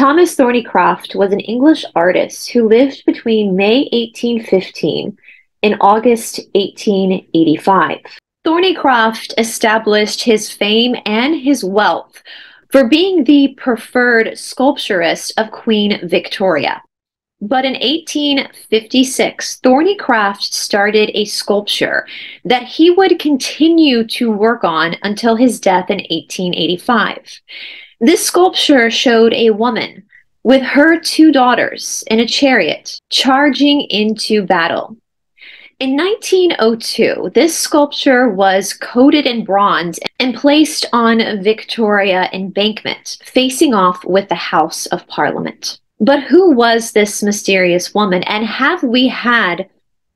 Thomas Thornycroft was an English artist who lived between May 1815 and August 1885. Thornycroft established his fame and his wealth for being the preferred sculpturist of Queen Victoria. But in 1856, Thornycroft started a sculpture that he would continue to work on until his death in 1885. This sculpture showed a woman with her two daughters in a chariot charging into battle. In 1902, this sculpture was coated in bronze and placed on Victoria Embankment, facing off with the House of Parliament. But who was this mysterious woman, and have we had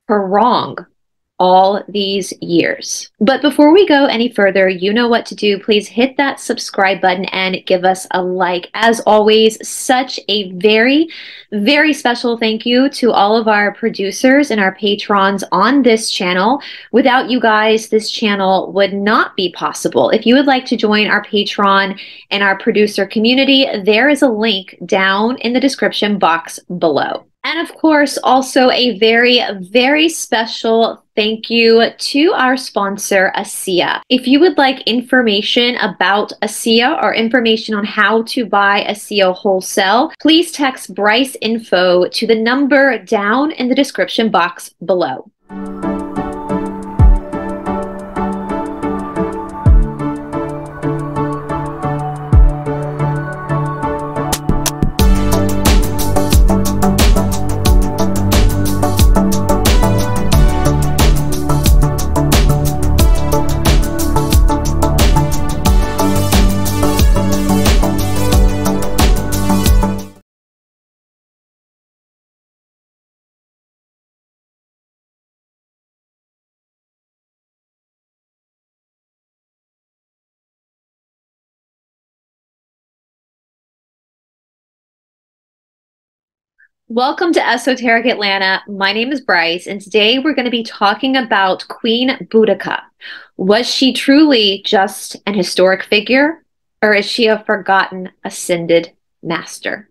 her wrong all these years. But before we go any further, you know what to do. Please hit that subscribe button and give us a like. As always, such a very, very special thank you to all of our producers and our patrons on this channel. Without you guys, this channel would not be possible. If you would like to join our patron and our producer community, there is a link down in the description box below. And of course, also a very, very special thank you to our sponsor, ASEA. If you would like information about ASEA or information on how to buy ASEA wholesale, please text Bryce Info to the number down in the description box below. Welcome to Esoteric Atlanta. My name is Bryce, and today we're going to be talking about Queen Boudica. Was she truly just an historic figure, or is she a forgotten ascended master?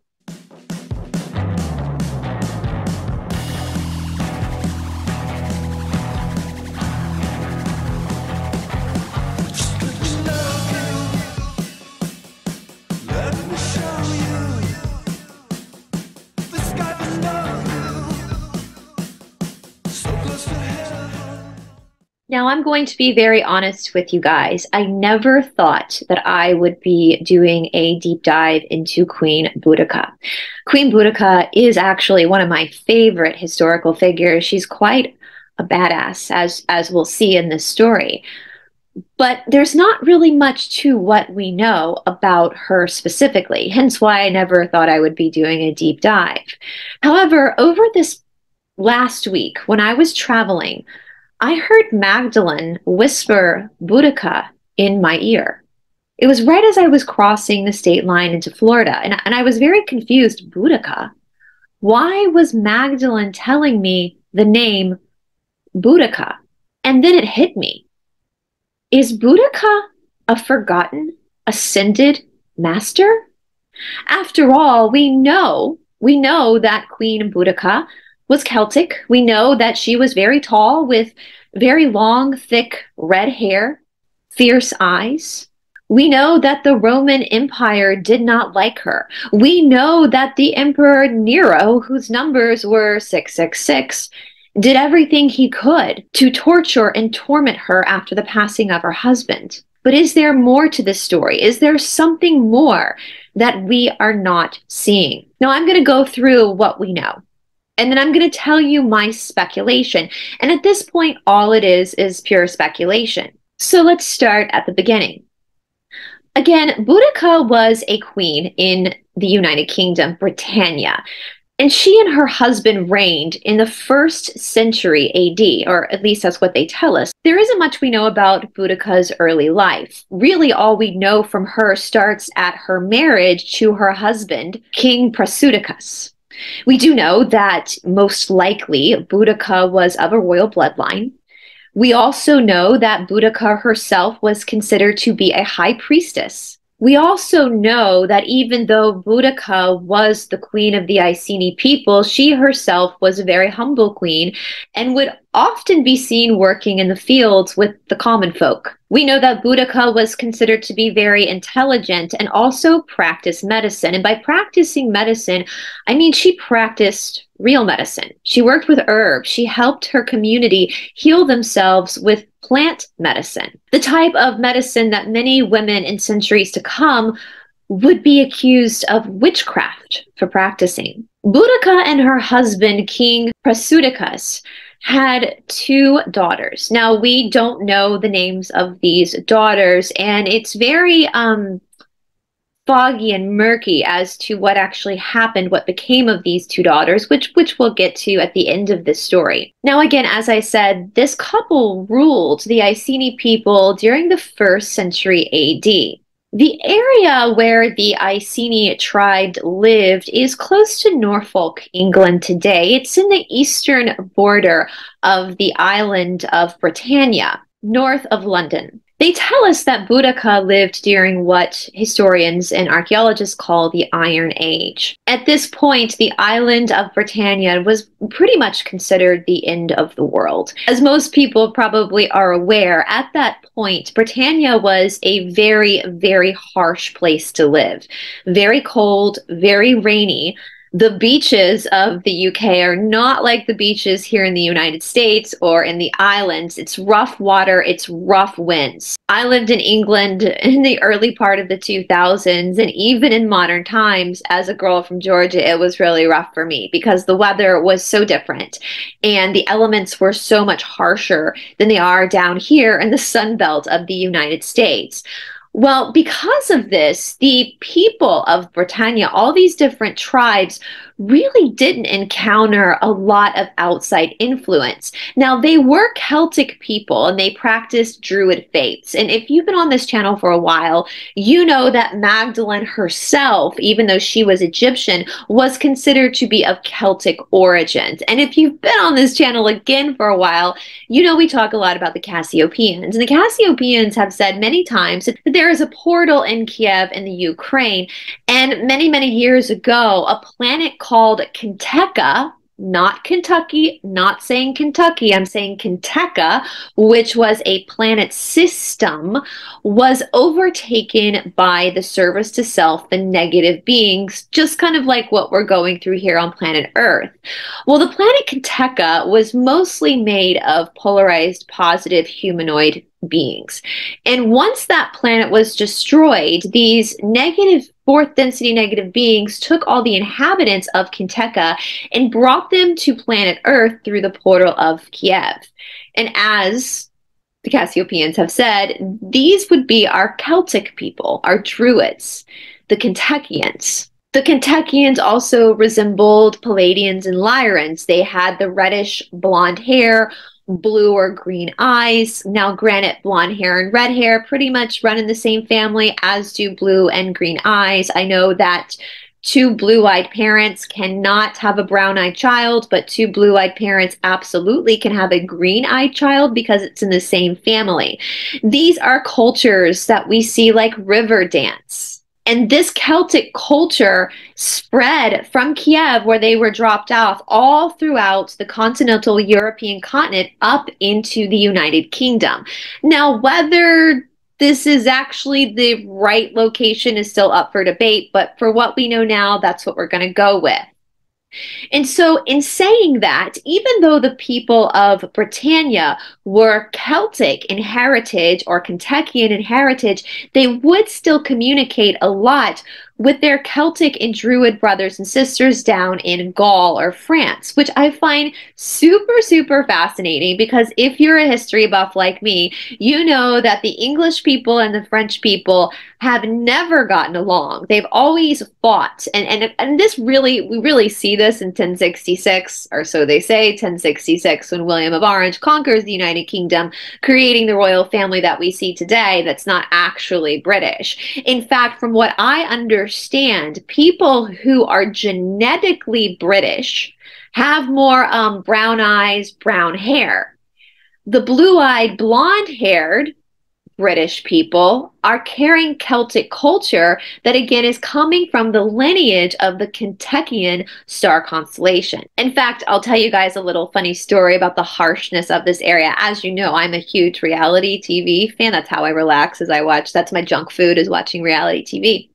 Now, I'm going to be very honest with you guys. I never thought that I would be doing a deep dive into Queen Boudica. Queen Boudica is actually one of my favorite historical figures. She's quite a badass, as, as we'll see in this story. But there's not really much to what we know about her specifically, hence why I never thought I would be doing a deep dive. However, over this last week, when I was traveling, I heard Magdalene whisper Boudica in my ear. It was right as I was crossing the state line into Florida, and, and I was very confused. Boudica? Why was Magdalene telling me the name Boudica? And then it hit me. Is Boudica a forgotten, ascended master? After all, we know, we know that Queen Boudica was Celtic. We know that she was very tall with very long, thick red hair, fierce eyes. We know that the Roman Empire did not like her. We know that the Emperor Nero, whose numbers were 666, did everything he could to torture and torment her after the passing of her husband. But is there more to this story? Is there something more that we are not seeing? Now, I'm going to go through what we know. And then I'm going to tell you my speculation. And at this point, all it is is pure speculation. So let's start at the beginning. Again, Boudica was a queen in the United Kingdom, Britannia. And she and her husband reigned in the first century AD, or at least that's what they tell us. There isn't much we know about Boudica's early life. Really, all we know from her starts at her marriage to her husband, King Prasutagus. We do know that most likely Boudica was of a royal bloodline. We also know that Boudica herself was considered to be a high priestess. We also know that even though Boudica was the queen of the Iceni people, she herself was a very humble queen and would often be seen working in the fields with the common folk. We know that Boudica was considered to be very intelligent and also practiced medicine. And by practicing medicine, I mean she practiced real medicine. She worked with herbs. She helped her community heal themselves with plant medicine, the type of medicine that many women in centuries to come would be accused of witchcraft for practicing. Boudica and her husband, King Prasutagus, had two daughters. Now, we don't know the names of these daughters, and it's very um, foggy and murky as to what actually happened, what became of these two daughters, which which we'll get to at the end of this story. Now again, as I said, this couple ruled the Iceni people during the 1st century AD. The area where the Iceni tribe lived is close to Norfolk, England today. It's in the eastern border of the island of Britannia, north of London. They tell us that Boudica lived during what historians and archaeologists call the Iron Age. At this point, the island of Britannia was pretty much considered the end of the world. As most people probably are aware, at that point, Britannia was a very, very harsh place to live. Very cold, very rainy, the beaches of the UK are not like the beaches here in the United States or in the islands. It's rough water, it's rough winds. I lived in England in the early part of the 2000s, and even in modern times, as a girl from Georgia, it was really rough for me because the weather was so different and the elements were so much harsher than they are down here in the sun belt of the United States. Well, because of this, the people of Britannia, all these different tribes, really didn't encounter a lot of outside influence. Now, they were Celtic people and they practiced Druid faiths. And if you've been on this channel for a while, you know that Magdalene herself, even though she was Egyptian, was considered to be of Celtic origins. And if you've been on this channel again for a while, you know we talk a lot about the Cassiopaeans. And the Cassiopaeans have said many times that there is a portal in Kiev in the Ukraine. And many, many years ago, a planet called Kinteka, not Kentucky, not saying Kentucky, I'm saying Kinteka, which was a planet system, was overtaken by the service to self, the negative beings, just kind of like what we're going through here on planet Earth. Well, the planet Kinteka was mostly made of polarized positive humanoid beings. And once that planet was destroyed, these negative fourth density negative beings took all the inhabitants of Kinteka and brought them to planet Earth through the portal of Kiev. And as the Cassiopaeans have said, these would be our Celtic people, our Druids, the Kentuckians. The Kentuckians also resembled Pleiadians and Lyrans. They had the reddish blonde hair, blue or green eyes. Now, granite, blonde hair and red hair pretty much run in the same family, as do blue and green eyes. I know that two blue eyed parents cannot have a brown eyed child, but two blue eyed parents absolutely can have a green eyed child because it's in the same family. These are cultures that we see like river dance and this Celtic culture spread from Kiev, where they were dropped off, all throughout the continental European continent up into the United Kingdom. Now, whether this is actually the right location is still up for debate, but for what we know now, that's what we're going to go with. And so, in saying that, even though the people of Britannia were Celtic in heritage or Kentuckian in heritage, they would still communicate a lot with their Celtic and Druid brothers and sisters down in Gaul or France, which I find super, super fascinating because if you're a history buff like me, you know that the English people and the French people have never gotten along. They've always fought. And, and, and this really, we really see this in 1066, or so they say, 1066, when William of Orange conquers the United Kingdom, creating the royal family that we see today that's not actually British. In fact, from what I understand, people who are genetically British have more um, brown eyes, brown hair. The blue eyed, blonde haired British people are carrying Celtic culture that again is coming from the lineage of the Kentuckian star constellation. In fact, I'll tell you guys a little funny story about the harshness of this area. As you know, I'm a huge reality TV fan. That's how I relax as I watch. That's my junk food is watching reality TV.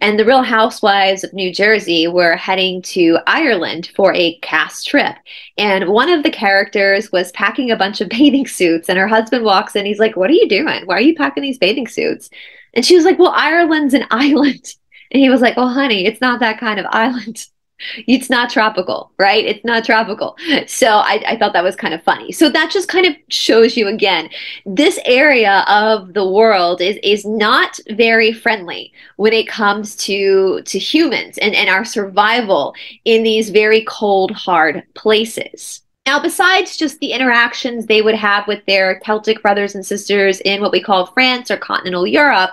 And the Real Housewives of New Jersey were heading to Ireland for a cast trip. And one of the characters was packing a bunch of bathing suits and her husband walks in. He's like, "What are you doing? Why are you packing these bathing suits?" And she was like, Well, Ireland's an island. And he was like, Oh, honey, it's not that kind of island. It's not tropical, right? It's not tropical. So I, I, thought that was kind of funny. So that just kind of shows you again, this area of the world is is not very friendly when it comes to to humans and, and our survival in these very cold, hard places. Now, besides just the interactions they would have with their Celtic brothers and sisters in what we call France or continental Europe,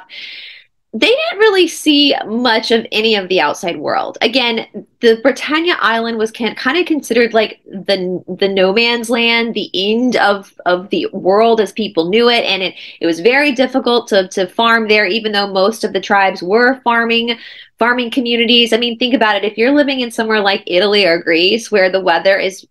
they didn't really see much of any of the outside world. Again, the Britannia Island was kind of considered like the the no man's land, the end of of the world as people knew it, and it it was very difficult to to farm there, even though most of the tribes were farming farming communities. I mean, think about it. If you're living in somewhere like Italy or Greece, where the weather is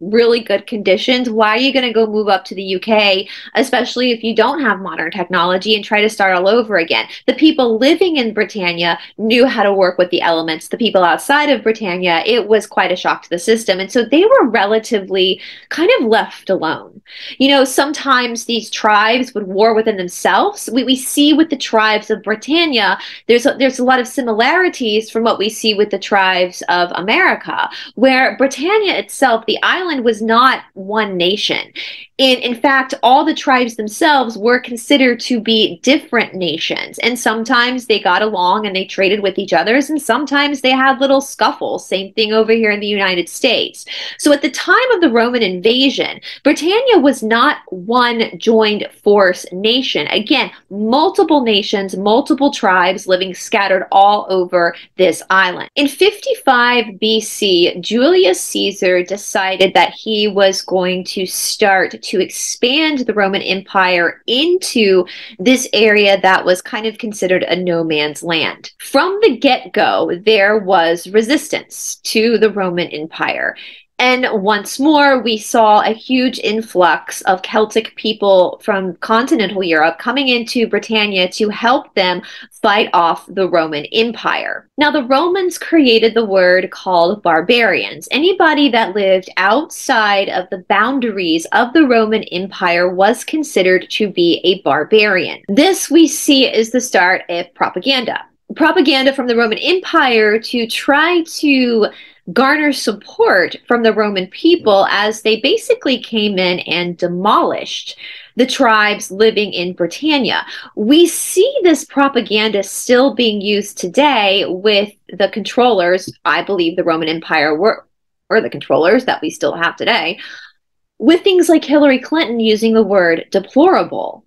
really good conditions, why are you going to go move up to the UK, especially if you don't have modern technology and try to start all over again? The people living in Britannia knew how to work with the elements. The people outside of Britannia, it was quite a shock to the system. And so they were relatively kind of left alone. You know, sometimes these tribes would war within themselves. We, we see with the tribes of Britannia, there's a, there's a lot of similarities from what we see with the tribes of America, where Britannia itself, the island, island was not one nation. In, in fact, all the tribes themselves were considered to be different nations. And sometimes they got along and they traded with each others, and sometimes they had little scuffles. Same thing over here in the United States. So at the time of the Roman invasion, Britannia was not one joined force nation. Again, multiple nations, multiple tribes living scattered all over this island. In 55 BC, Julius Caesar decided that he was going to start to expand the Roman Empire into this area that was kind of considered a no man's land. From the get go, there was resistance to the Roman Empire. And once more, we saw a huge influx of Celtic people from continental Europe coming into Britannia to help them fight off the Roman Empire. Now, the Romans created the word called barbarians. Anybody that lived outside of the boundaries of the Roman Empire was considered to be a barbarian. This we see is the start of propaganda. Propaganda from the Roman Empire to try to garner support from the Roman people as they basically came in and demolished the tribes living in Britannia. We see this propaganda still being used today with the controllers, I believe the Roman Empire were, or the controllers that we still have today, with things like Hillary Clinton using the word deplorable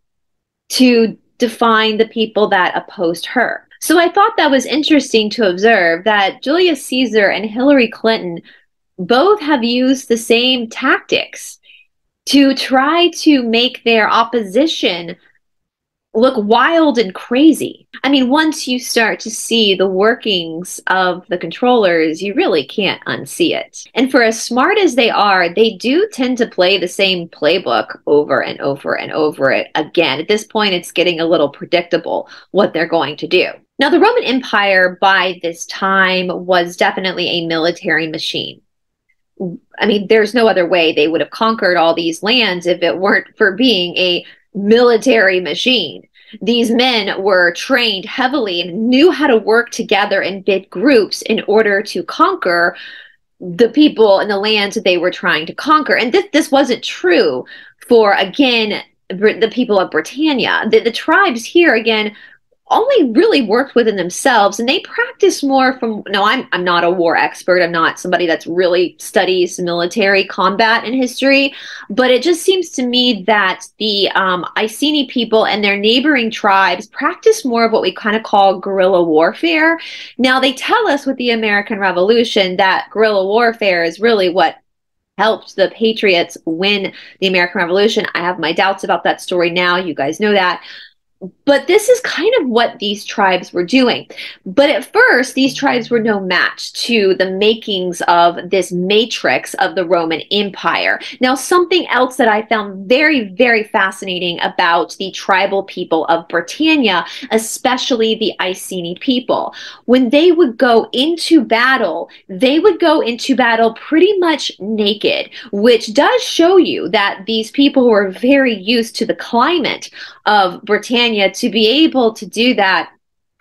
to define the people that opposed her. So I thought that was interesting to observe that Julius Caesar and Hillary Clinton both have used the same tactics to try to make their opposition look wild and crazy. I mean, once you start to see the workings of the controllers, you really can't unsee it. And for as smart as they are, they do tend to play the same playbook over and over and over it again. At this point, it's getting a little predictable what they're going to do. Now, the Roman Empire by this time was definitely a military machine. I mean, there's no other way they would have conquered all these lands if it weren't for being a military machine. These men were trained heavily and knew how to work together in big groups in order to conquer the people and the lands that they were trying to conquer. And this, this wasn't true for, again, the people of Britannia. The, the tribes here, again, only really worked within themselves and they practice more from no I'm I'm not a war expert I'm not somebody that's really studies military combat and history but it just seems to me that the um, Iceni people and their neighboring tribes practice more of what we kind of call guerrilla warfare now they tell us with the American Revolution that guerrilla warfare is really what helped the Patriots win the American Revolution. I have my doubts about that story now. You guys know that. But this is kind of what these tribes were doing. But at first, these tribes were no match to the makings of this matrix of the Roman Empire. Now, something else that I found very, very fascinating about the tribal people of Britannia, especially the Iceni people, when they would go into battle, they would go into battle pretty much naked, which does show you that these people were very used to the climate of Britannia to be able to do that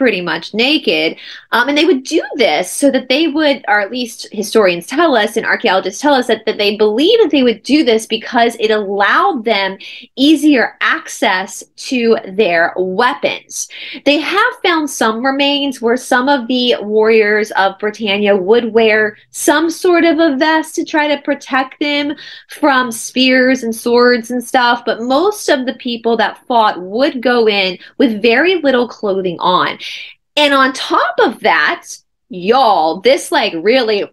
pretty much naked. Um, and they would do this so that they would, or at least historians tell us and archaeologists tell us that, that they believe that they would do this because it allowed them easier access to their weapons. They have found some remains where some of the warriors of Britannia would wear some sort of a vest to try to protect them from spears and swords and stuff, but most of the people that fought would go in with very little clothing on. And on top of that, y'all, this like really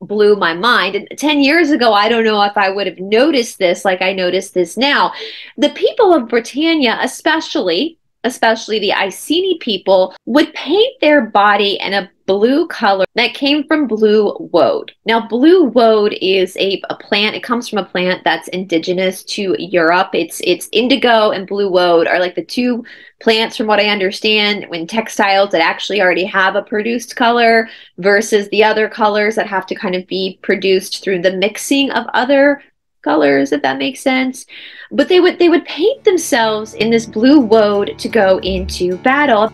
blew my mind. And 10 years ago, I don't know if I would have noticed this like I noticed this now. The people of Britannia, especially, especially the Iceni people, would paint their body in a blue color that came from blue woad. Now, blue woad is a, a plant. It comes from a plant that's indigenous to Europe. It's it's indigo and blue woad are like the two plants, from what I understand, when textiles that actually already have a produced color versus the other colors that have to kind of be produced through the mixing of other colors, if that makes sense. But they would they would paint themselves in this blue woad to go into battle.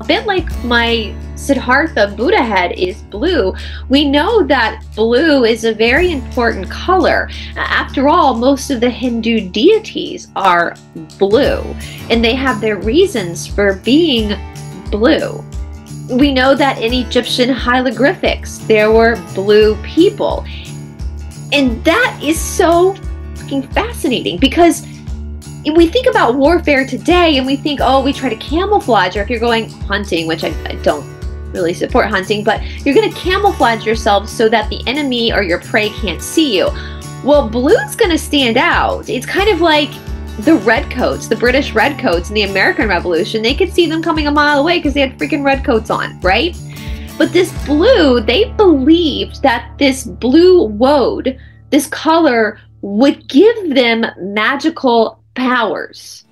A bit like my Siddhartha Buddha head is blue, we know that blue is a very important color. After all, most of the Hindu deities are blue, and they have their reasons for being blue. We know that in Egyptian hieroglyphics, there were blue people. And that is so fucking fascinating because if we think about warfare today and we think, oh, we try to camouflage, or if you're going hunting, which I, I don't really support hunting, but you're going to camouflage yourself so that the enemy or your prey can't see you. Well, blue's going to stand out. It's kind of like the redcoats, the British redcoats in the American Revolution. They could see them coming a mile away because they had freaking redcoats on, right? But this blue, they believed that this blue woad, this color, would give them magical powers.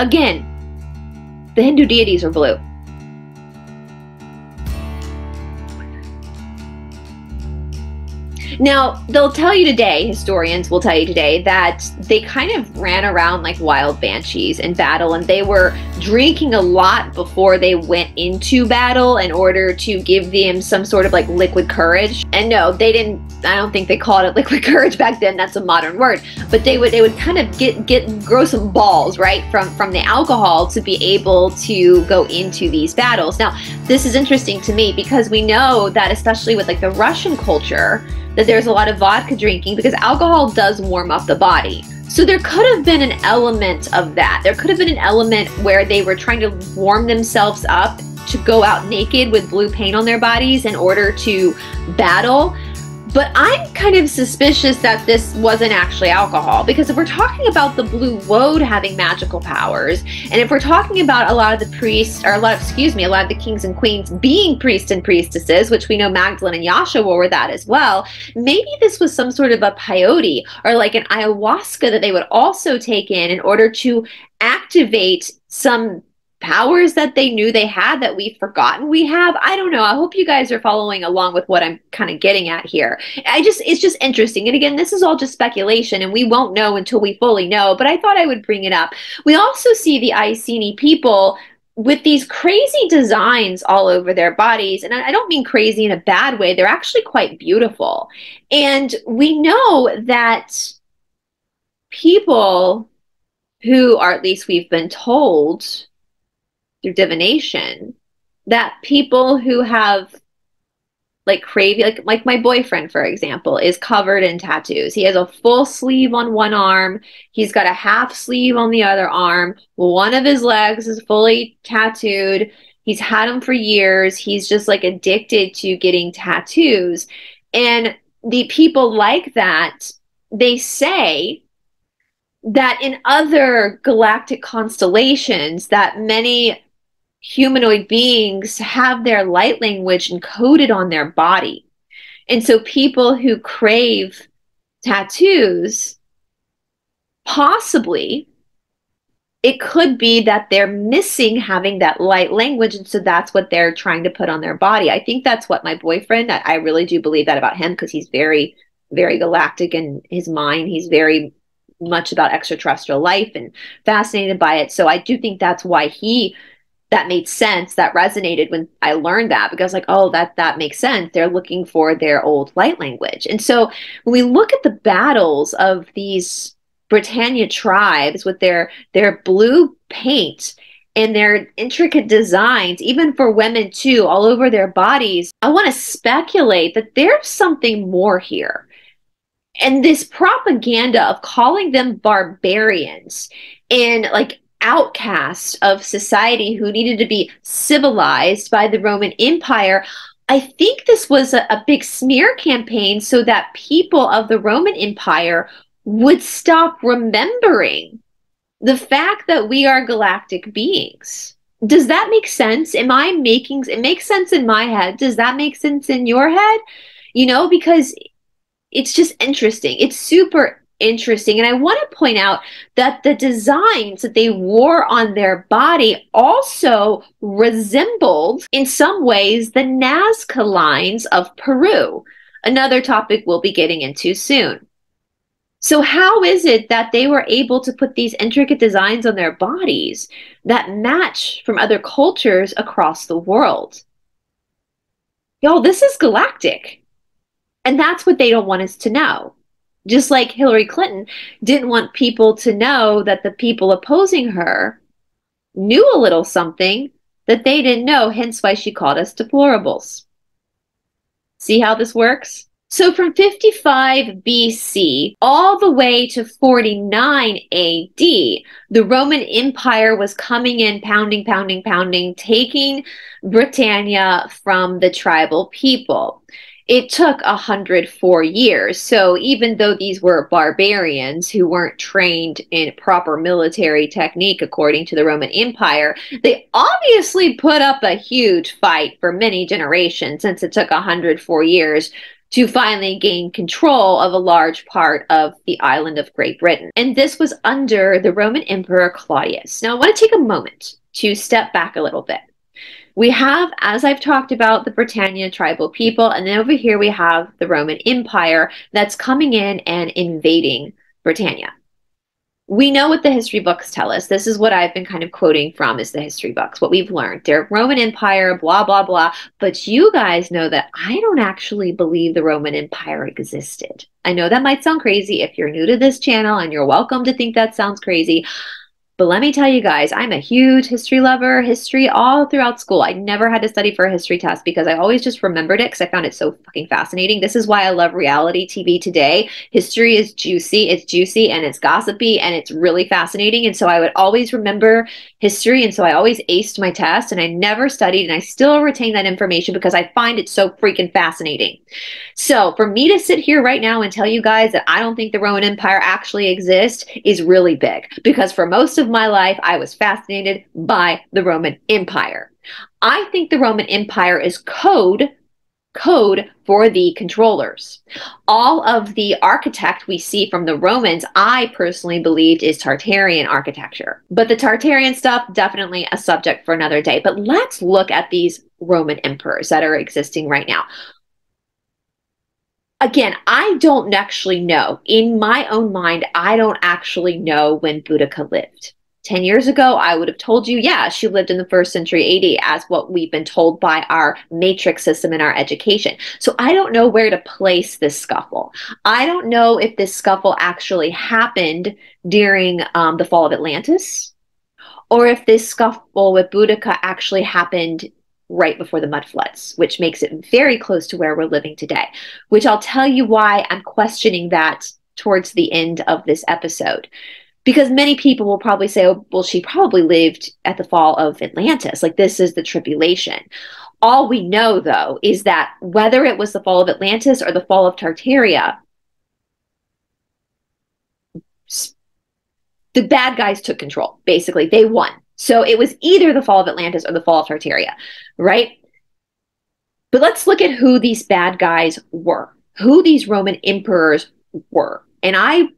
Again, the Hindu deities are blue. Now, they'll tell you today, historians will tell you today, that they kind of ran around like wild banshees in battle and they were drinking a lot before they went into battle in order to give them some sort of like liquid courage. And no, they didn't I don't think they called it liquid courage back then. That's a modern word. But they would they would kind of get get grow some balls, right, from from the alcohol to be able to go into these battles. Now, this is interesting to me because we know that especially with like the Russian culture, that there's a lot of vodka drinking because alcohol does warm up the body. So there could have been an element of that. There could have been an element where they were trying to warm themselves up to go out naked with blue paint on their bodies in order to battle. But I'm kind of suspicious that this wasn't actually alcohol because if we're talking about the blue woad having magical powers, and if we're talking about a lot of the priests, or a lot, of, excuse me, a lot of the kings and queens being priests and priestesses, which we know Magdalene and Yasha were that as well, maybe this was some sort of a peyote or like an ayahuasca that they would also take in in order to activate some powers that they knew they had that we've forgotten we have. I don't know. I hope you guys are following along with what I'm kind of getting at here. I just, it's just interesting. And again, this is all just speculation and we won't know until we fully know, but I thought I would bring it up. We also see the Iceni people with these crazy designs all over their bodies. And I don't mean crazy in a bad way, they're actually quite beautiful. And we know that people who, or at least we've been told, through divination that people who have like crazy like like my boyfriend for example is covered in tattoos. He has a full sleeve on one arm. He's got a half sleeve on the other arm. One of his legs is fully tattooed. He's had them for years. He's just like addicted to getting tattoos. And the people like that they say that in other galactic constellations that many humanoid beings have their light language encoded on their body. And so people who crave tattoos, possibly, it could be that they're missing having that light language. And so that's what they're trying to put on their body. I think that's what my boyfriend, I, I really do believe that about him because he's very, very galactic in his mind. He's very much about extraterrestrial life and fascinated by it. So I do think that's why he that made sense that resonated when i learned that because like oh that that makes sense. They're looking for their old light language. And so when we look at the battles of these britannia tribes with their their blue paint and their intricate designs even for women too all over their bodies i want to speculate that there's something more here. And this propaganda of calling them barbarians and like outcasts of society who needed to be civilized by the Roman Empire. I think this was a, a, big smear campaign so that people of the Roman Empire would stop remembering the fact that we are galactic beings. Does that make sense? Am I making it makes sense in my head? Does that make sense in your head? You know, because it's just interesting. It's super interesting. And I want to point out that the designs that they wore on their body also resembled, in some ways, the Nazca lines of Peru, another topic we'll be getting into soon. So, how is it that they were able to put these intricate designs on their bodies that match from other cultures across the world? Y'all, this is galactic. And that's what they don't want us to know. Just like Hillary Clinton didn't want people to know that the people opposing her knew a little something that they didn't know, hence why she called us deplorables. See how this works? So from 55 BC all the way to 49 AD, the Roman Empire was coming in, pounding, pounding, pounding, taking Britannia from the tribal people it took 104 years. So even though these were barbarians who weren't trained in proper military technique according to the Roman Empire, they obviously put up a huge fight for many generations since it took 104 years to finally gain control of a large part of the island of Great Britain. And this was under the Roman Emperor Claudius. Now, I want to take a moment to step back a little bit. We have, as I've talked about, the Britannia tribal people, and then over here we have the Roman Empire that's coming in and invading Britannia. We know what the history books tell us. This is what I've been kind of quoting from is the history books, what we've learned. They're Roman Empire, blah, blah, blah. But you guys know that I don't actually believe the Roman Empire existed. I know that might sound crazy if you're new to this channel and you're welcome to think that sounds crazy. But let me tell you guys, I'm a huge history lover, history all throughout school. I never had to study for a history test because I always just remembered it because I found it so fucking fascinating. This is why I love reality TV today. History is juicy, it's juicy and it's gossipy and it's really fascinating. And so I would always remember history. And so I always aced my test and I never studied and I still retain that information because I find it so freaking fascinating. So for me to sit here right now and tell you guys that I don't think the Roman Empire actually exists is really big because for most of my life, I was fascinated by the Roman Empire. I think the Roman Empire is code code for the controllers. All of the architect we see from the Romans, I personally believed is Tartarian architecture. But the Tartarian stuff, definitely a subject for another day. But let's look at these Roman emperors that are existing right now again, I don't actually know. In my own mind, I don't actually know when Boudica lived. 10 years ago, I would have told you, yeah, she lived in the first century AD as what we've been told by our matrix system in our education. So I don't know where to place this scuffle. I don't know if this scuffle actually happened during um, the fall of Atlantis or if this scuffle with Boudica actually happened right before the mud floods, which makes it very close to where we're living today, which I'll tell you why I'm questioning that towards the end of this episode. Because many people will probably say, oh, well, she probably lived at the fall of Atlantis. Like, this is the tribulation. All we know, though, is that whether it was the fall of Atlantis or the fall of Tartaria, the bad guys took control. Basically, they won. So it was either the fall of Atlantis or the fall of Tartaria, right? But let's look at who these bad guys were, who these Roman emperors were. And I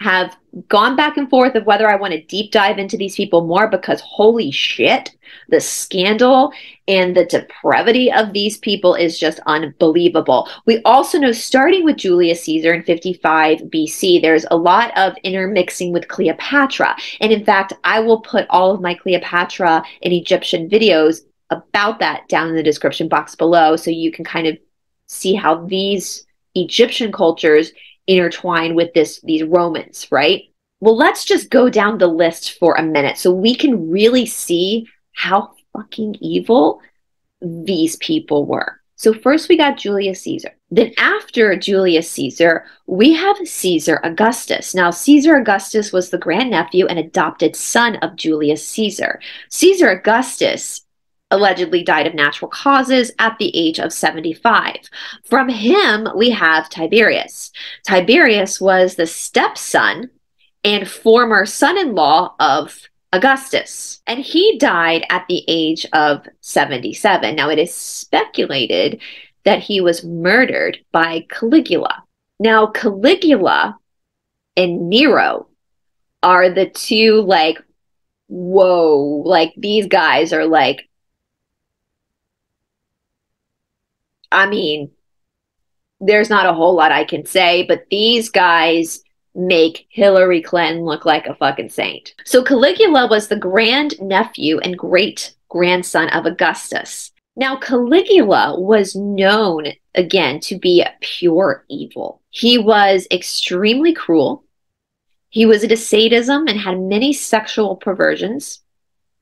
have gone back and forth of whether I want to deep dive into these people more because holy shit, the scandal and the depravity of these people is just unbelievable. We also know, starting with Julius Caesar in 55 BC, there's a lot of intermixing with Cleopatra. And in fact, I will put all of my Cleopatra and Egyptian videos about that down in the description box below so you can kind of see how these Egyptian cultures intertwine with this these Romans, right? Well, let's just go down the list for a minute so we can really see how fucking evil these people were. So first we got Julius Caesar. Then after Julius Caesar, we have Caesar Augustus. Now Caesar Augustus was the grandnephew and adopted son of Julius Caesar. Caesar Augustus allegedly died of natural causes at the age of 75. From him, we have Tiberius. Tiberius was the stepson and former son in law of Augustus, and he died at the age of 77. Now, it is speculated that he was murdered by Caligula. Now, Caligula and Nero are the two, like, whoa, like these guys are like I mean, there's not a whole lot I can say, but these guys make Hillary Clinton look like a fucking saint. So Caligula was the grand nephew and great grandson of Augustus. Now, Caligula was known again to be pure evil. He was extremely cruel. He was into sadism and had many sexual perversions.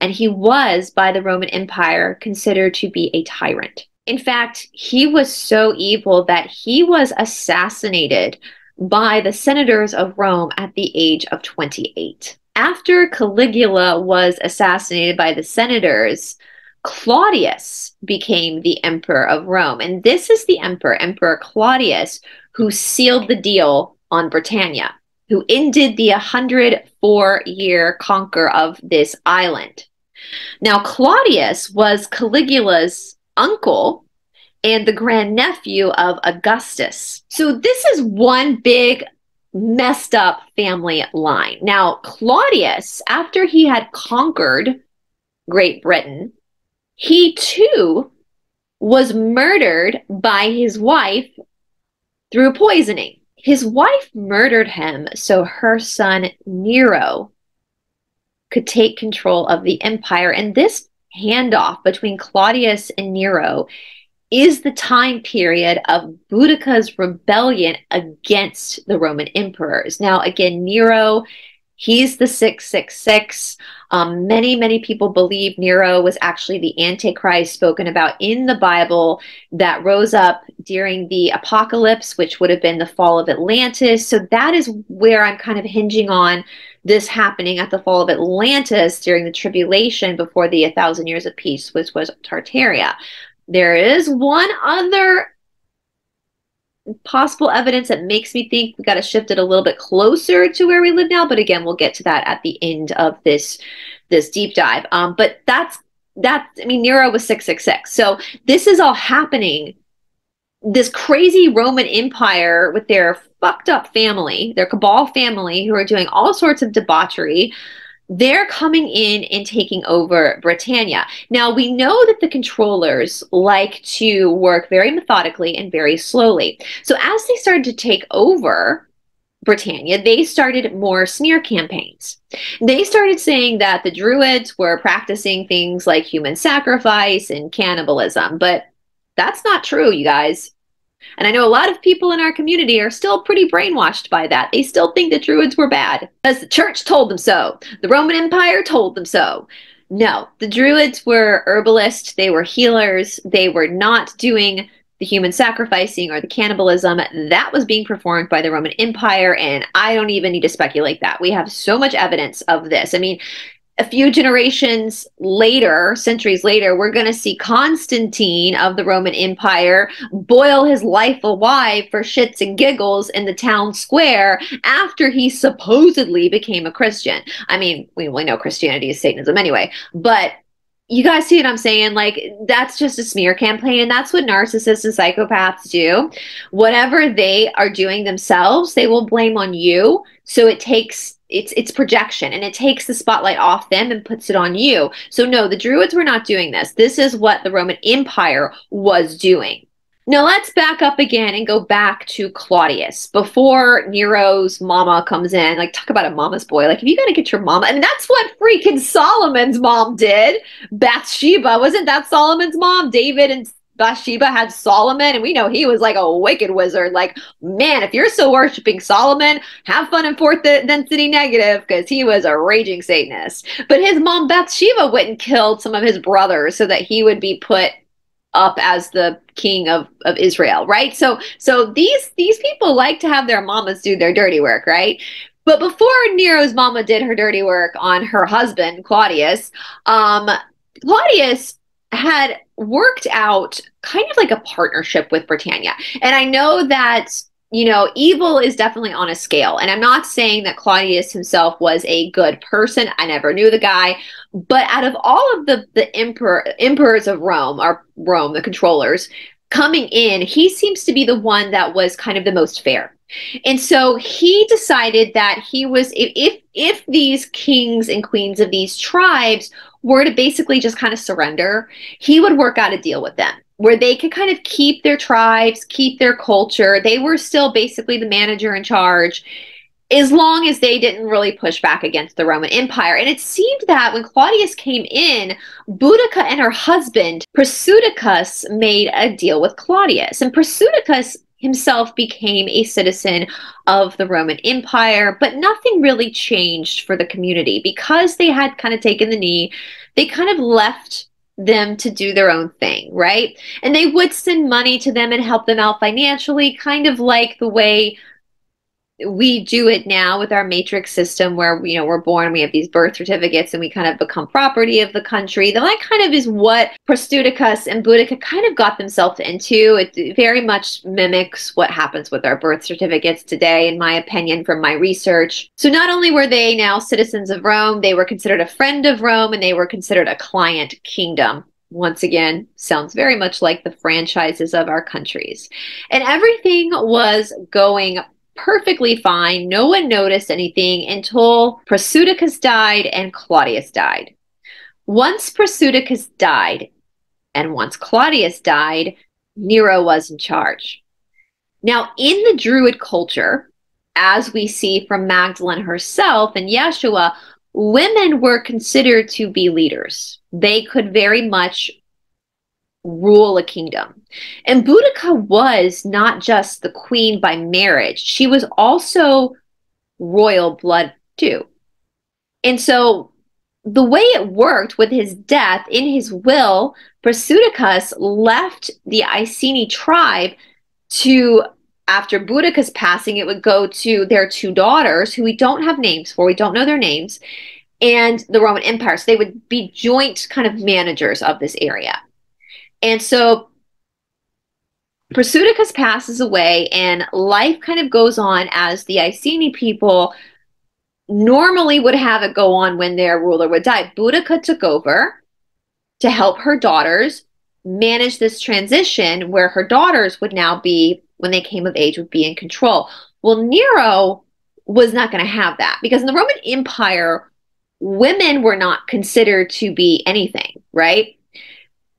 And he was, by the Roman Empire, considered to be a tyrant. In fact, he was so evil that he was assassinated by the senators of Rome at the age of 28. After Caligula was assassinated by the senators, Claudius became the emperor of Rome. And this is the emperor, Emperor Claudius, who sealed the deal on Britannia, who ended the 104 year conquer of this island. Now, Claudius was Caligula's uncle and the grandnephew of Augustus. So this is one big messed up family line. Now, Claudius, after he had conquered Great Britain, he too was murdered by his wife through poisoning. His wife murdered him so her son Nero could take control of the empire. And this handoff between Claudius and Nero is the time period of Boudica's rebellion against the Roman emperors. Now, again, Nero, he's the 666. Um, many, many people believe Nero was actually the Antichrist spoken about in the Bible that rose up during the apocalypse, which would have been the fall of Atlantis. So that is where I'm kind of hinging on this happening at the fall of Atlantis during the tribulation before the 1,000 years of peace, which was Tartaria. There is one other possible evidence that makes me think we got to shift it a little bit closer to where we live now. But again, we'll get to that at the end of this this deep dive. Um, but that's that. I mean, Nero was six six six. So this is all happening. This crazy Roman Empire with their fucked up family, their cabal family, who are doing all sorts of debauchery. They're coming in and taking over Britannia. Now, we know that the controllers like to work very methodically and very slowly. So, as they started to take over Britannia, they started more smear campaigns. They started saying that the Druids were practicing things like human sacrifice and cannibalism, but that's not true, you guys. And I know a lot of people in our community are still pretty brainwashed by that. They still think that Druids were bad because the church told them so. The Roman Empire told them so. No, the Druids were herbalists, they were healers, they were not doing the human sacrificing or the cannibalism. That was being performed by the Roman Empire, and I don't even need to speculate that. We have so much evidence of this. I mean, a few generations later, centuries later, we're going to see Constantine of the Roman Empire boil his life alive for shits and giggles in the town square after he supposedly became a Christian. I mean, we, we know Christianity is Satanism anyway, but you guys see what I'm saying? Like, that's just a smear campaign. And that's what narcissists and psychopaths do. Whatever they are doing themselves, they will blame on you. So it takes it's it's projection and it takes the spotlight off them and puts it on you. So no, the Druids were not doing this. This is what the Roman Empire was doing. Now let's back up again and go back to Claudius before Nero's mama comes in. Like, talk about a mama's boy. Like, if you got to get your mama, and that's what freaking Solomon's mom did. Bathsheba, wasn't that Solomon's mom? David and Bathsheba had Solomon, and we know he was like a wicked wizard. Like, man, if you're still worshiping Solomon, have fun in fourth density negative because he was a raging Satanist. But his mom Bathsheba went and killed some of his brothers so that he would be put up as the king of, of Israel, right? So so these these people like to have their mamas do their dirty work, right? But before Nero's mama did her dirty work on her husband, Claudius, um, Claudius had worked out kind of like a partnership with Britannia. And I know that you know, evil is definitely on a scale. And I'm not saying that Claudius himself was a good person. I never knew the guy. But out of all of the, the emperor, emperors of Rome, or Rome, the controllers, coming in, he seems to be the one that was kind of the most fair. And so he decided that he was if if, if these kings and queens of these tribes were to basically just kind of surrender, he would work out a deal with them where they could kind of keep their tribes, keep their culture. They were still basically the manager in charge as long as they didn't really push back against the Roman Empire. And it seemed that when Claudius came in, Boudica and her husband, Prasutagus, made a deal with Claudius. And Prasutagus himself became a citizen of the Roman Empire, but nothing really changed for the community because they had kind of taken the knee. They kind of left them to do their own thing, right? And they would send money to them and help them out financially, kind of like the way we do it now with our matrix system where you know we're born we have these birth certificates and we kind of become property of the country. That kind of is what Prasutagus and Boudica kind of got themselves into. It very much mimics what happens with our birth certificates today in my opinion from my research. So not only were they now citizens of Rome they were considered a friend of Rome and they were considered a client kingdom. Once again, sounds very much like the franchises of our countries. And everything was going perfectly fine. No one noticed anything until Prasutagus died and Claudius died. Once Prasutagus died and once Claudius died, Nero was in charge. Now, in the Druid culture, as we see from Magdalene herself and Yeshua, women were considered to be leaders. They could very much rule a kingdom. And Boudica was not just the queen by marriage, she was also royal blood too. And so the way it worked with his death, in his will, Prasutagus left the Iceni tribe to, after Boudica's passing, it would go to their two daughters, who we don't have names for, we don't know their names, and the Roman Empire. So they would be joint kind of managers of this area. And so Prasutagus passes away, and life kind of goes on as the Iceni people normally would have it go on when their ruler would die. Boudica took over to help her daughters manage this transition where her daughters would now be, when they came of age, would be in control. Well, Nero was not going to have that because in the Roman Empire, women were not considered to be anything, right?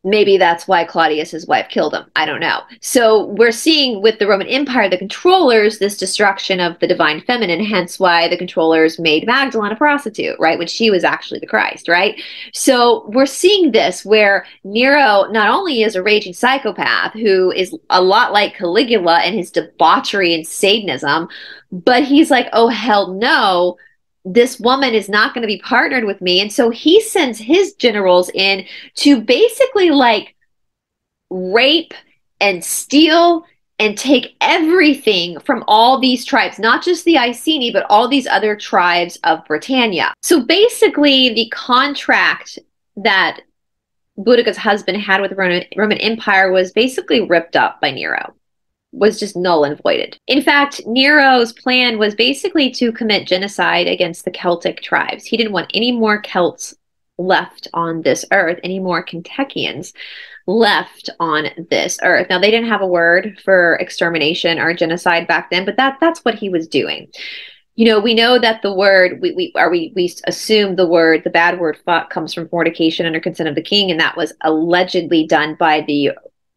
Maybe that's why Claudius's wife killed him. I don't know. So we're seeing with the Roman Empire, the controllers, this destruction of the divine feminine, hence why the controllers made Magdalene a prostitute, right? When she was actually the Christ, right? So we're seeing this where Nero not only is a raging psychopath who is a lot like Caligula and his debauchery and Satanism, but he's like, oh, hell no this woman is not going to be partnered with me. And so he sends his generals in to basically like rape and steal and take everything from all these tribes, not just the Iceni, but all these other tribes of Britannia. So basically, the contract that Boudica's husband had with the Roman, Roman Empire was basically ripped up by Nero was just null and voided. In fact, Nero's plan was basically to commit genocide against the Celtic tribes. He didn't want any more Celts left on this earth, any more Kentuckians left on this earth. Now they didn't have a word for extermination or genocide back then, but that that's what he was doing. You know, we know that the word we we are we we assume the word the bad word fuck comes from fornication under consent of the king, and that was allegedly done by the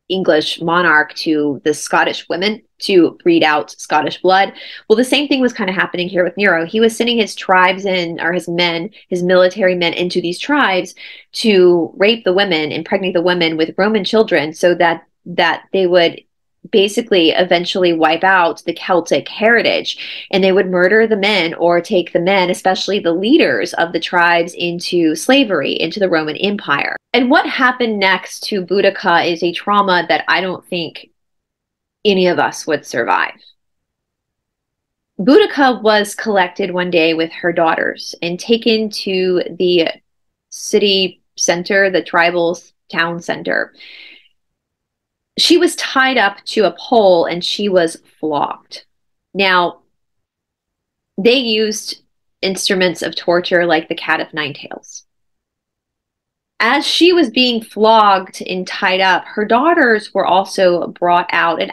English monarch to the Scottish women to breed out Scottish blood. Well, the same thing was kind of happening here with Nero. He was sending his tribes in, or his men, his military men into these tribes to rape the women, impregnate the women with Roman children so that that they would basically eventually wipe out the Celtic heritage. And they would murder the men or take the men, especially the leaders of the tribes, into slavery, into the Roman Empire. And what happened next to Boudica is a trauma that I don't think any of us would survive. Boudica was collected one day with her daughters and taken to the city center, the tribal town center she was tied up to a pole and she was flogged. Now, they used instruments of torture like the cat of nine tails. As she was being flogged and tied up, her daughters were also brought out. And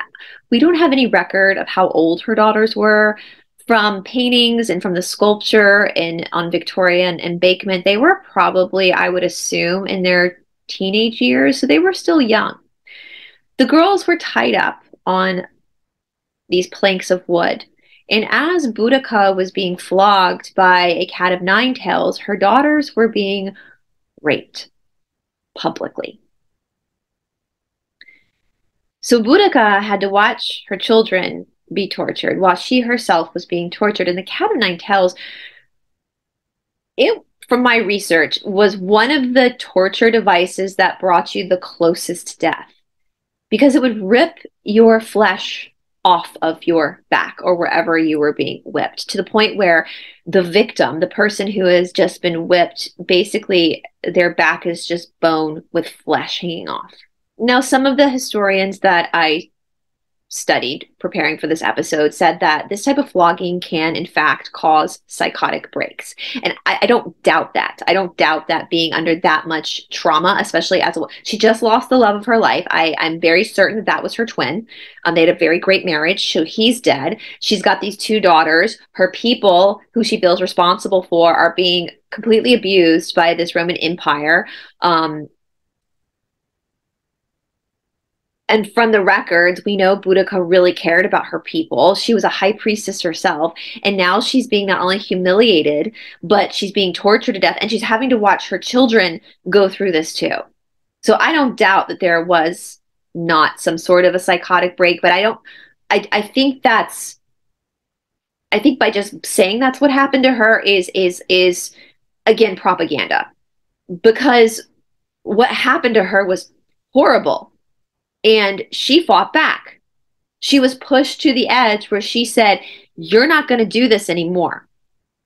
we don't have any record of how old her daughters were. From paintings and from the sculpture in on Victoria and embankment, they were probably, I would assume, in their teenage years. So they were still young. The girls were tied up on these planks of wood. And as Boudica was being flogged by a cat of nine tails, her daughters were being raped publicly. So Boudica had to watch her children be tortured while she herself was being tortured. And the cat of nine tails, it from my research was one of the torture devices that brought you the closest death because it would rip your flesh off of your back or wherever you were being whipped to the point where the victim, the person who has just been whipped, basically their back is just bone with flesh hanging off. Now, some of the historians that I studied preparing for this episode said that this type of flogging can, in fact, cause psychotic breaks. And I, I, don't doubt that. I don't doubt that being under that much trauma, especially as a she just lost the love of her life. I, I'm very certain that that was her twin. Um, they had a very great marriage. So he's dead. She's got these two daughters. Her people, who she feels responsible for, are being completely abused by this Roman Empire. Um, and from the records, we know Boudica really cared about her people. She was a high priestess herself. And now she's being not only humiliated, but she's being tortured to death. And she's having to watch her children go through this too. So I don't doubt that there was not some sort of a psychotic break, but I don't, I, I think that's, I think by just saying that's what happened to her is, is, is again, propaganda. Because what happened to her was horrible and she fought back. She was pushed to the edge where she said, You're not going to do this anymore.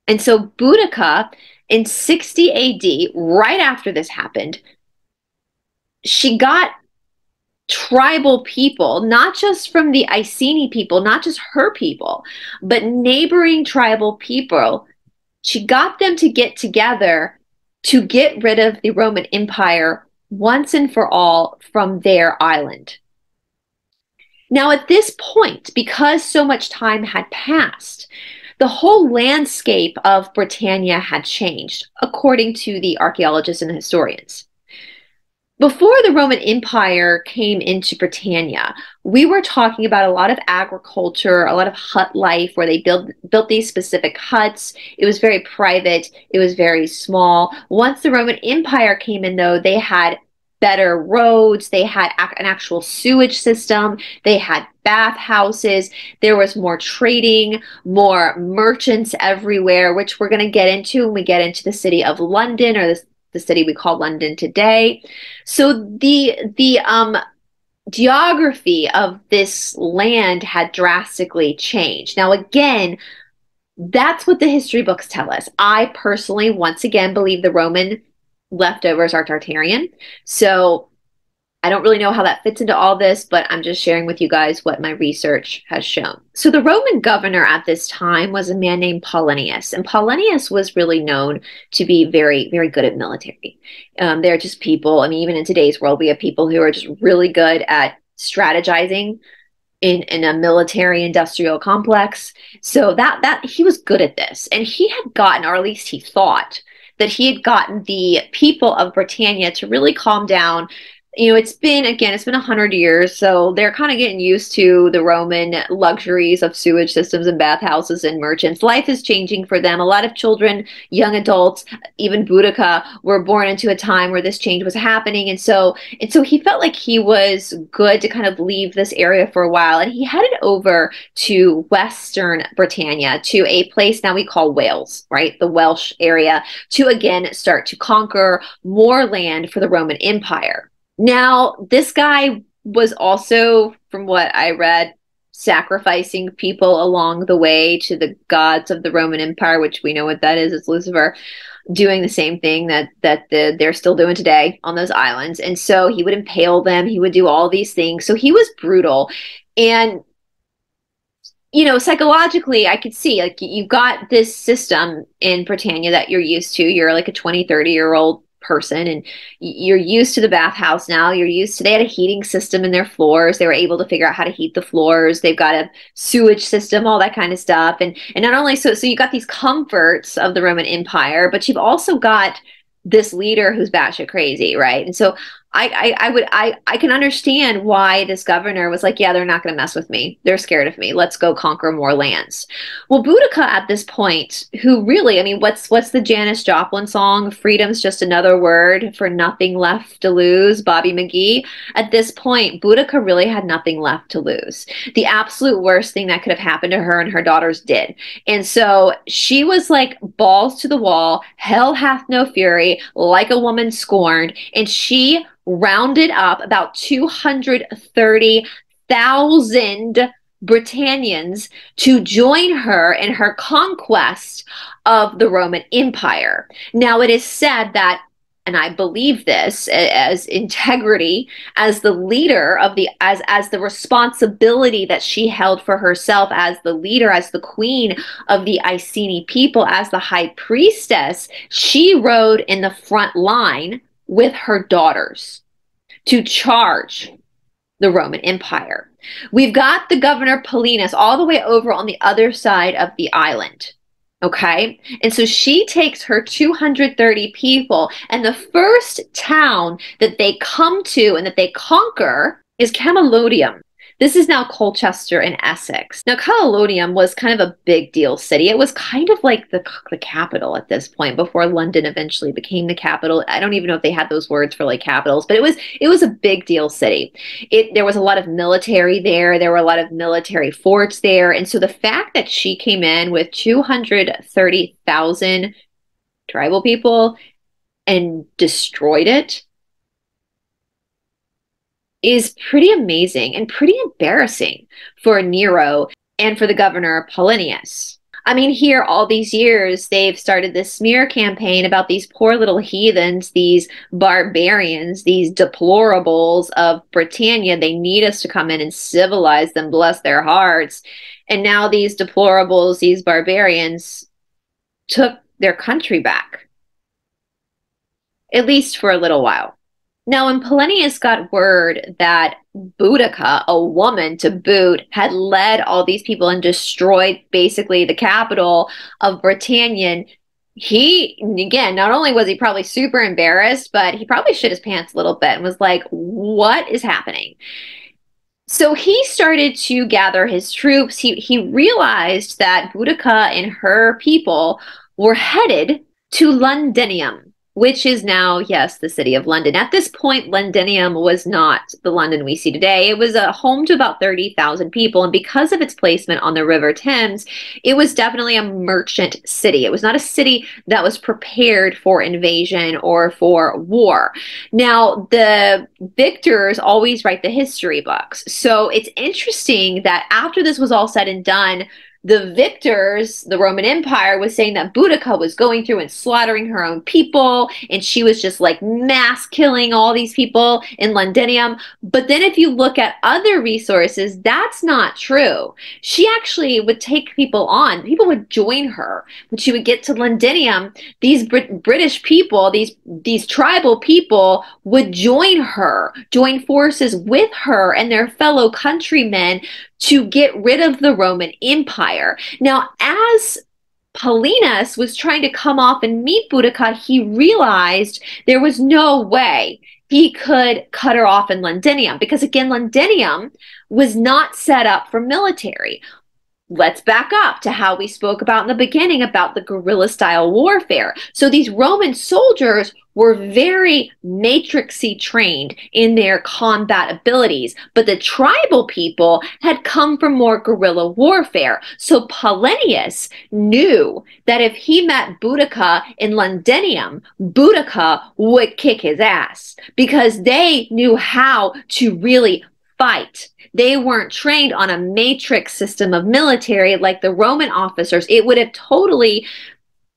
And so Boudica in 60 AD, right after this happened, she got tribal people, not just from the Iceni people, not just her people, but neighboring tribal people. She got them to get together to get rid of the Roman Empire once and for all from their island. Now, at this point, because so much time had passed, the whole landscape of Britannia had changed, according to the archaeologists and historians. Before the Roman Empire came into Britannia, we were talking about a lot of agriculture, a lot of hut life where they built built these specific huts. It was very private, it was very small. Once the Roman Empire came in though, they had better roads. They had an actual sewage system. They had bathhouses. There was more trading, more merchants everywhere, which we're going to get into when we get into the city of London or the, the city we call London today. So the the um geography of this land had drastically changed. Now again, that's what the history books tell us. I personally, once again, believe the Roman leftovers are Tartarian. So I don't really know how that fits into all this, but I'm just sharing with you guys what my research has shown. So the Roman governor at this time was a man named Paulinus, and Paulinus was really known to be very, very good at military. Um, they're just people. I mean, even in today's world, we have people who are just really good at strategizing in in a military industrial complex so that that he was good at this and he had gotten or at least he thought that he had gotten the people of Britannia to really calm down you know, it's been again, it's been a hundred years, so they're kind of getting used to the Roman luxuries of sewage systems and bathhouses and merchants. Life is changing for them. A lot of children, young adults, even Boudica, were born into a time where this change was happening, and so and so he felt like he was good to kind of leave this area for a while, and he headed over to Western Britannia to a place now we call Wales, right, the Welsh area, to again start to conquer more land for the Roman Empire. Now, this guy was also, from what I read, sacrificing people along the way to the gods of the Roman Empire, which we know what that is. It's Lucifer doing the same thing that that the, they're still doing today on those islands. And so he would impale them. He would do all these things. So he was brutal. And you know, psychologically, I could see like you've got this system in Britannia that you're used to. You're like a 20, 30 year old person and you're used to the bathhouse now. You're used to they had a heating system in their floors. They were able to figure out how to heat the floors. They've got a sewage system all that kind of stuff. And and not only so so you got these comforts of the roman empire but you've also got this leader who's batshit crazy right? And so I, I, I would I, I can understand why this governor was like, yeah, they're not going to mess with me. They're scared of me. Let's go conquer more lands. Well, Boudica at this point, who really, I mean, what's what's the Janis Joplin song? Freedom's just another word for nothing left to lose. Bobby McGee. At this point, Boudica really had nothing left to lose. The absolute worst thing that could have happened to her and her daughters did, and so she was like balls to the wall. Hell hath no fury, like a woman scorned, and she rounded up about 230,000 Britannians to join her in her conquest of the Roman Empire. Now, it is said that and I believe this as integrity as the leader of the as as the responsibility that she held for herself as the leader as the queen of the Iceni people as the high priestess she rode in the front line with her daughters to charge the Roman Empire. We've got the governor Paulinus all the way over on the other side of the island. Okay. And so she takes her 230 people, and the first town that they come to and that they conquer is Camulodunum. This is now Colchester in Essex. Now, Camulodunum was kind of a big deal city. It was kind of like the, the capital at this point before London eventually became the capital. I don't even know if they had those words for like capitals, but it was it was a big deal city. It there was a lot of military there. There were a lot of military forts there, and so the fact that she came in with 230,000 tribal people and destroyed it is pretty amazing and pretty embarrassing for Nero and for the governor Paulinus. I mean, here, all these years, they've started this smear campaign about these poor little heathens, these barbarians, these deplorables of Britannia. They need us to come in and civilize them, bless their hearts. And now these deplorables, these barbarians, took their country back, at least for a little while. Now, when Paulinus got word that Boudica, a woman to boot, had led all these people and destroyed basically the capital of Britannia, he, again, not only was he probably super embarrassed, but he probably shit his pants a little bit and was like, what is happening? So he started to gather his troops. He, he realized that Boudica and her people were headed to Londinium which is now, yes, the city of London. At this point, Londinium was not the London we see today. It was a home to about 30,000 people. And because of its placement on the River Thames, it was definitely a merchant city. It was not a city that was prepared for invasion or for war. Now, the victors always write the history books. So it's interesting that after this was all said and done, the victors, the Roman Empire, was saying that Boudica was going through and slaughtering her own people, and she was just like mass killing all these people in Londinium. But then, if you look at other resources, that's not true. She actually would take people on. People would join her when she would get to Londinium. These Brit- British people, these these tribal people, would join her, join forces with her and their fellow countrymen to get rid of the Roman Empire. Now, as Paulinus was trying to come off and meet Boudica, he realized there was no way he could cut her off in Londinium because, again, Londinium was not set up for military let's back up to how we spoke about in the beginning about the guerrilla style warfare. So these Roman soldiers were very matrixy trained in their combat abilities, but the tribal people had come from more guerrilla warfare. So Paulinus knew that if he met Boudica in Londinium, Boudica would kick his ass because they knew how to really fight. They weren't trained on a matrix system of military like the Roman officers. It would have totally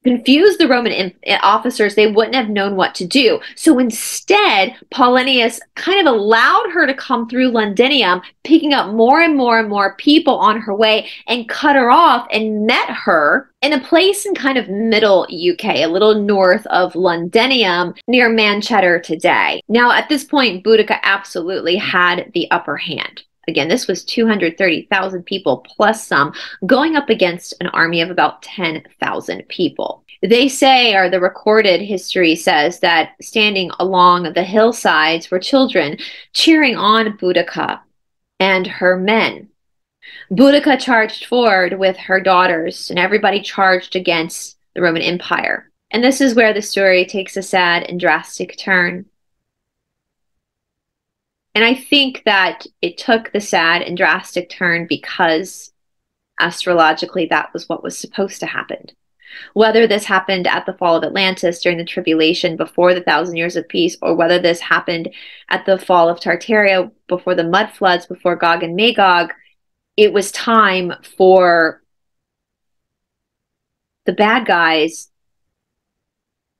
confused the Roman eh, officers. They wouldn't have known what to do. So instead, Paulinus kind of allowed her to come through Londinium, picking up more and more and more people on her way and cut her off and met her in a place in kind of middle UK, a little north of Londinium near Manchester today. Now, at this point, Boudica absolutely had the upper hand. Again, this was 230,000 people plus some going up against an army of about 10,000 people. They say, or the recorded history says, that standing along the hillsides were children cheering on Boudica and her men. Boudica charged forward with her daughters, and everybody charged against the Roman Empire. And this is where the story takes a sad and drastic turn. And I think that it took the sad and drastic turn because astrologically that was what was supposed to happen. Whether this happened at the fall of Atlantis during the tribulation before the thousand years of peace, or whether this happened at the fall of Tartaria before the mud floods, before Gog and Magog, it was time for the bad guys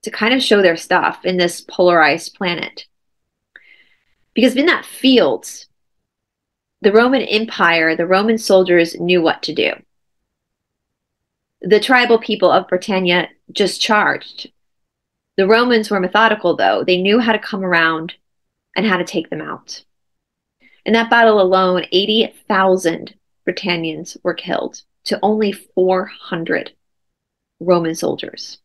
to kind of show their stuff in this polarized planet. Because in that field, the Roman Empire, the Roman soldiers knew what to do. The tribal people of Britannia just charged. The Romans were methodical, though. They knew how to come around and how to take them out. In that battle alone, 80,000 Britannians were killed to only 400 Roman soldiers.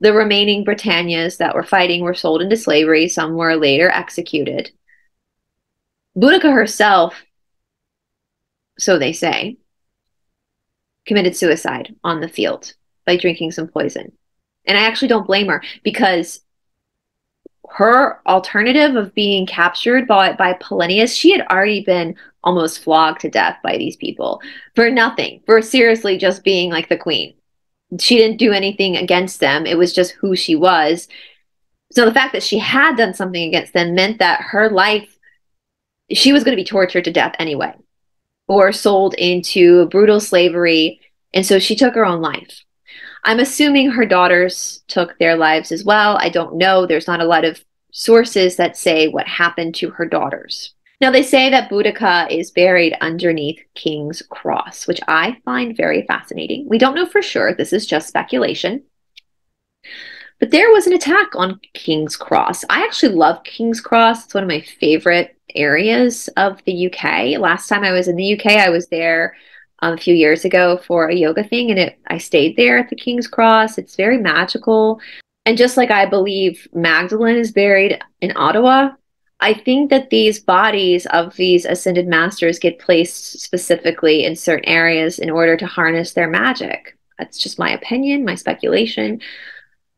The remaining Britannias that were fighting were sold into slavery. Some were later executed. Boudica herself, so they say, committed suicide on the field by drinking some poison. And I actually don't blame her because her alternative of being captured by, by Paulinus, she had already been almost flogged to death by these people for nothing, for seriously just being like the queen she didn't do anything against them. It was just who she was. So the fact that she had done something against them meant that her life, she was going to be tortured to death anyway, or sold into brutal slavery. And so she took her own life. I'm assuming her daughters took their lives as well. I don't know. There's not a lot of sources that say what happened to her daughters. Now, they say that Boudica is buried underneath King's Cross, which I find very fascinating. We don't know for sure. This is just speculation. But there was an attack on King's Cross. I actually love King's Cross. It's one of my favorite areas of the UK. Last time I was in the UK, I was there um, a few years ago for a yoga thing, and it, I stayed there at the King's Cross. It's very magical. And just like I believe Magdalene is buried in Ottawa, I think that these bodies of these ascended masters get placed specifically in certain areas in order to harness their magic. That's just my opinion, my speculation.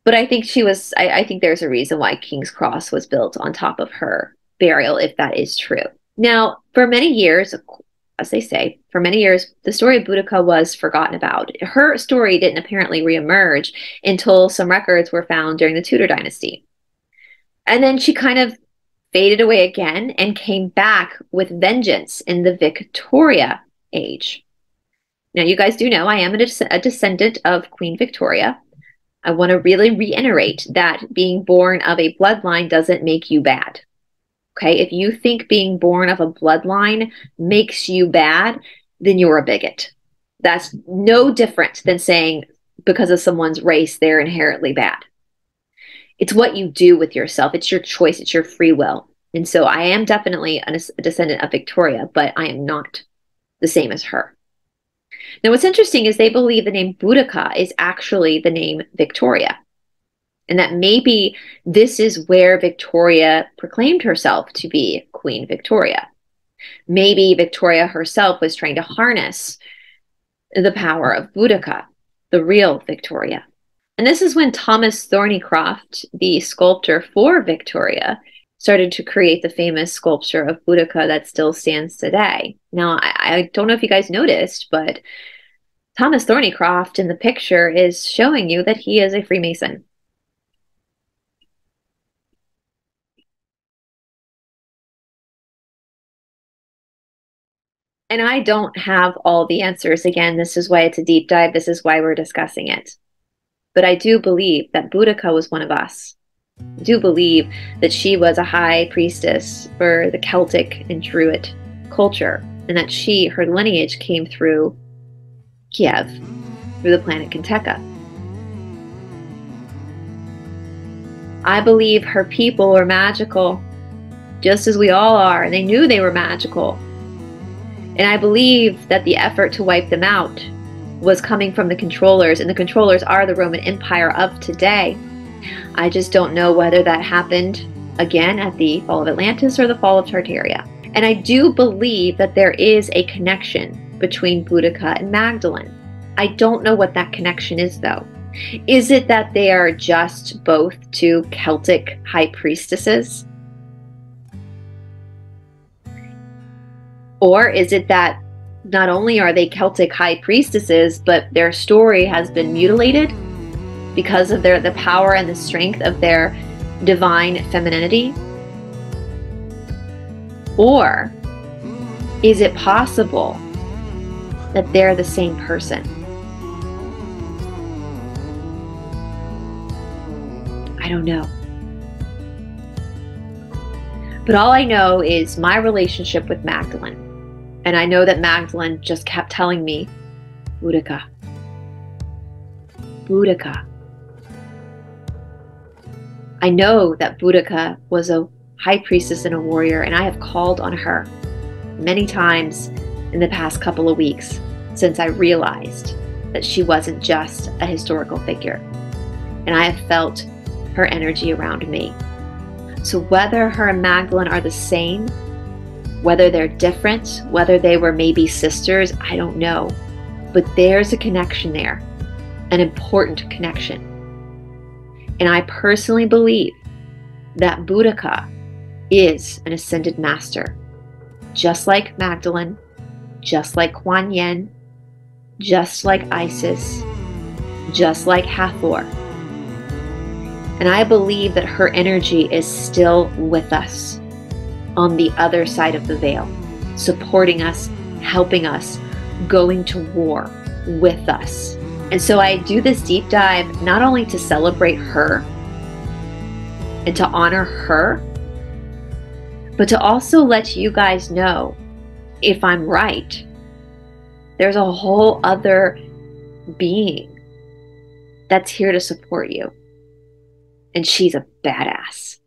But I think she was, I, I think there's a reason why King's Cross was built on top of her burial, if that is true. Now, for many years, as they say, for many years, the story of Boudica was forgotten about. Her story didn't apparently reemerge until some records were found during the Tudor dynasty. And then she kind of faded away again and came back with vengeance in the Victoria age. Now, you guys do know I am a, des- a descendant of Queen Victoria. I want to really reiterate that being born of a bloodline doesn't make you bad. Okay, if you think being born of a bloodline makes you bad, then you're a bigot. That's no different than saying because of someone's race, they're inherently bad. It's what you do with yourself, it's your choice, it's your free will. And so I am definitely a descendant of Victoria, but I am not the same as her. Now, what's interesting is they believe the name Boudica is actually the name Victoria, and that maybe this is where Victoria proclaimed herself to be Queen Victoria. Maybe Victoria herself was trying to harness the power of Boudica, the real Victoria. And this is when Thomas Thornycroft, the sculptor for Victoria, started to create the famous sculpture of Boudica that still stands today. Now, I, I don't know if you guys noticed, but Thomas Thornycroft in the picture is showing you that he is a Freemason. And I don't have all the answers. Again, this is why it's a deep dive. This is why we're discussing it. But I do believe that Boudica was one of us do believe that she was a high priestess for the Celtic and Druid culture, and that she, her lineage came through Kiev, through the planet Kenteca. I believe her people were magical, just as we all are, and they knew they were magical. And I believe that the effort to wipe them out was coming from the controllers, and the controllers are the Roman Empire of today. I just don't know whether that happened again at the fall of Atlantis or the fall of Tartaria. And I do believe that there is a connection between Boudica and Magdalene. I don't know what that connection is, though. Is it that they are just both two Celtic high priestesses? Or is it that not only are they Celtic high priestesses, but their story has been mutilated because of their the power and the strength of their divine femininity? Or is it possible that they're the same person? I don't know. But all I know is my relationship with Magdalene. And I know that Magdalene just kept telling me, Boudica. Boudica. I know that Boudica was a high priestess and a warrior, and I have called on her many times in the past couple of weeks since I realized that she wasn't just a historical figure. And I have felt her energy around me. So, whether her and Magdalene are the same, whether they're different, whether they were maybe sisters, I don't know. But there's a connection there, an important connection. And I personally believe that Boudica is an ascended master, just like Magdalene, just like Kuan Yin, just like Isis, just like Hathor. And I believe that her energy is still with us on the other side of the veil, supporting us, helping us, going to war with us. And so I do this deep dive not only to celebrate her and to honor her, but to also let you guys know if I'm right. There's a whole other being that's here to support you. And she's a badass.